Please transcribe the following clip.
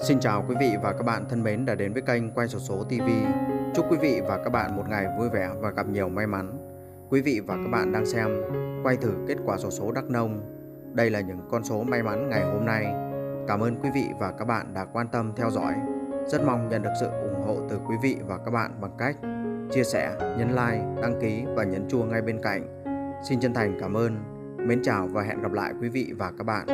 Xin chào quý vị và các bạn thân mến đã đến với kênh Quay sổ số TV. Chúc quý vị và các bạn một ngày vui vẻ và gặp nhiều may mắn. Quý vị và các bạn đang xem quay thử kết quả sổ số Đắk Nông. Đây là những con số may mắn ngày hôm nay. Cảm ơn quý vị và các bạn đã quan tâm theo dõi. Rất mong nhận được sự ủng hộ từ quý vị và các bạn bằng cách chia sẻ, nhấn like, đăng ký và nhấn chuông ngay bên cạnh. Xin chân thành cảm ơn. Mến chào và hẹn gặp lại quý vị và các bạn.